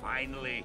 Finally,